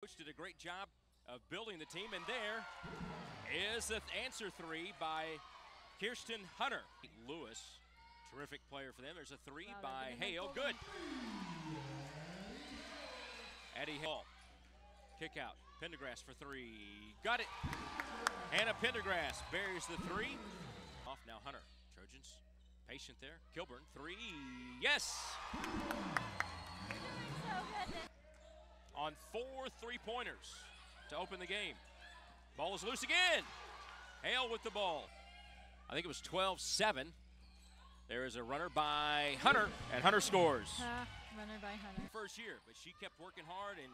Coach did a great job of building the team, and there is the answer three by Kirsten Hunter. Lewis, terrific player for them. There's a three Wow, by Hale. Good. Addie Hale. Kick out. Pendergrass for three. Got it. Hannah Pendergrass buries the three. Off now Hunter. Trojans patient there. Kilburn three. Yes. On four three pointers to open the game. Ball is loose again. Hale with the ball. I think it was 12 7. There is a runner by Hunter, and Hunter scores. Ah, runner by Hunter. First year, but she kept working hard, and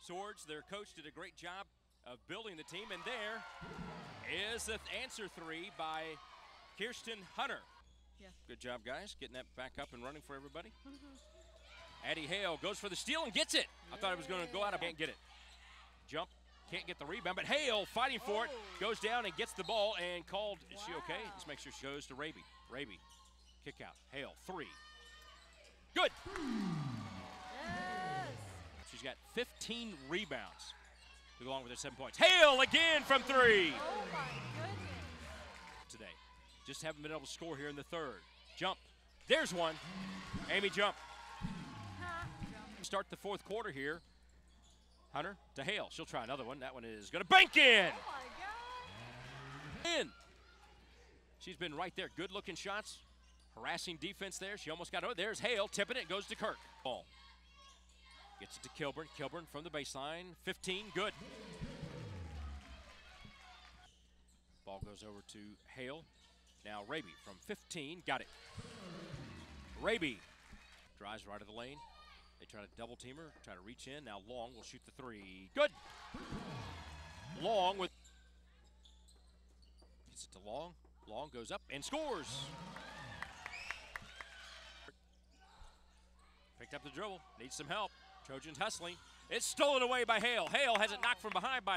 Swords, their coach, did a great job of building the team. And there is the answer three by Kirsten Hunter. Yeah. Good job, guys, getting that back up and running for everybody. Addie Hale goes for the steal and gets it. I thought it was going to go out. I can't get it. Jump, can't get the rebound, but Hale fighting for it, oh. goes down and gets the ball and called. Is she okay? Wow. Just make sure she goes to Raby. Raby, kick out. Hale, three. Good. Yes. She's got 15 rebounds to go along with her seven points. Hale again from three Oh my goodness. today. Just haven't been able to score here in the third. Jump. There's one. Amy jump. Start the fourth quarter here. Hunter to Hale. She'll try another one. That one is going to bank in. Oh my God. In. She's been right there. Good looking shots. Harassing defense there. She almost got over. There's Hale tipping it. Goes to Kirk. Ball. Gets it to Kilburn. Kilburn from the baseline. 15. Good. Ball goes over to Hale. Now Raby from 15. Got it. Raby drives right of the lane. They try to double team her, try to reach in. Now Long will shoot the three. Good. Long with gets it to Long. Long goes up and scores. Picked up the dribble. Needs some help. Trojans hustling. It's stolen away by Hale. Hale has it knocked from behind by